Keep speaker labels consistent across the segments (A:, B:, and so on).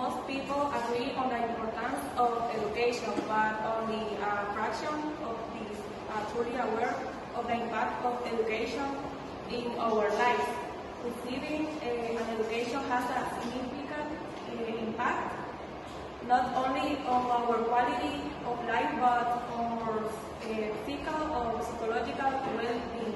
A: most people agree on the importance of education, but only a fraction of these are truly aware of the impact of education in our lives. Receiving uh, an education has a significant uh, impact not only on our quality of life, but on our uh, physical or psychological well-being.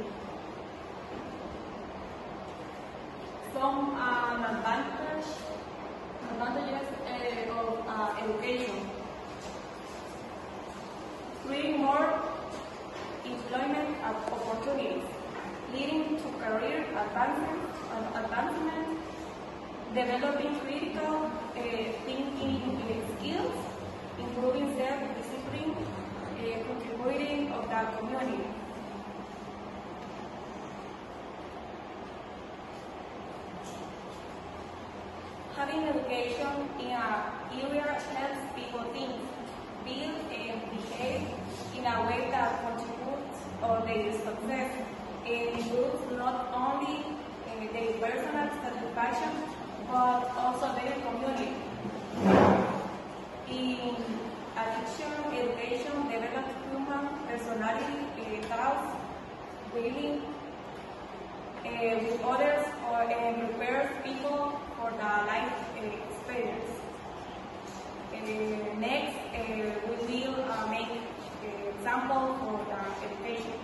A: Career advancement, advancement developing critical uh, thinking skills, improving self-discipline, uh, contributing of the community. Having education in an area helps people think, build, and behave in a way that contributes to their success and improves not only uh, their personal satisfaction but also their community. In addiction, education develops human personality, uh, thoughts, willing uh, with others, or, and prepares people for the life uh, experience. Uh, next, uh, we will uh, make example for the education.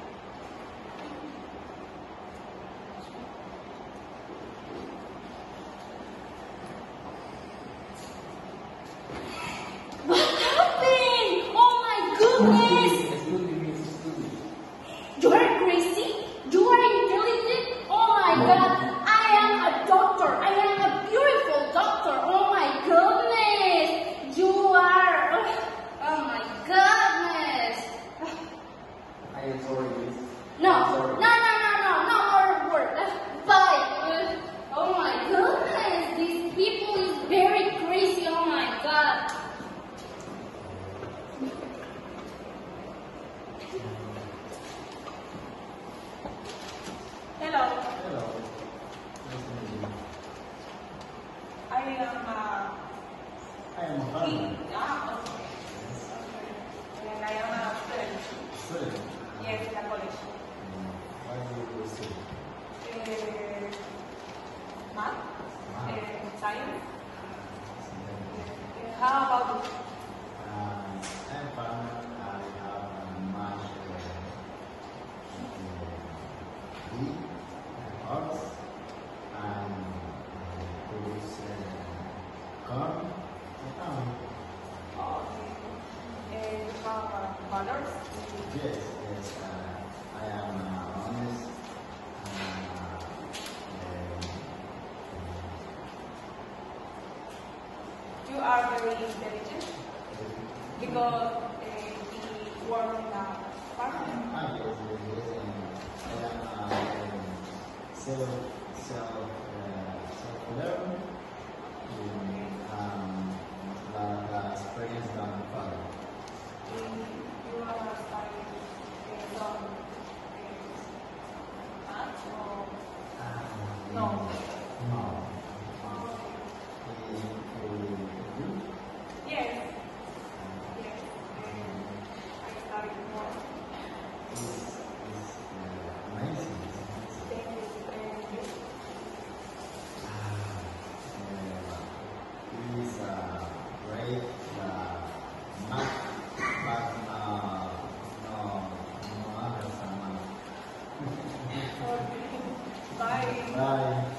B: What happened? Oh my goodness!
C: Excuse me, excuse me.
B: You are crazy? You are intelligent? Oh my god! I am a doctor. I am a beautiful doctor. Oh my goodness! You are. Oh my goodness!
C: I am.
B: No, no, no, no, no, no more word. Bye. Oh my goodness! These people is very crazy. Oh my god!
A: Hello,
C: Hello. Nice to meet you.
A: I am uh,
C: I am
A: He,
C: Harman.
A: ah, okay. Okay. And I am a student.
C: Student.
A: Yes, in the college.
C: Why do you go?
A: Uh, math,
C: Math.
A: uh, science.
C: Something.
A: Uh, how about you?
C: Um, I'm farmer. I have much uh, and uh, produce uh, corn. Um,
A: Okay. Uh, you have uh, colors.
C: yes, yes. Uh, I am uh, honest. Uh,
A: You are very intelligent
C: uh,
A: because uh, he work in a farm.
C: Ah, yes, yes, yes. And I am uh, self, self, uh, self-learn. Um, the, the experience than my father.
A: You are studying uh, some uh, math or
C: Uh,
A: No.
C: No. Uh, he, he, he,
A: yes, yes. Uh, I studied more.
C: is, is uh, amazing. It's amazing.
A: Thank you. Thank you.
C: He's uh, great, uh, math, but uh, no, no understand math.
A: Bye.
C: Bye.